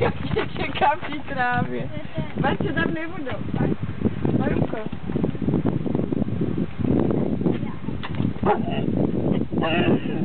Já tě čeká v té trávě. Barče, tam nebudu. Maruko. Thank you.